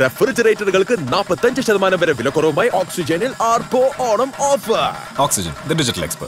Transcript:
റെഫ്രിജറേറ്ററുകൾക്ക് നാൽപ്പത്തഞ്ച് ശതമാനം വരെ വിലക്കുറവുമായി ഓക്സിജനിൽ ആർപ്പോ Onam offer. Oxygen the digital expert.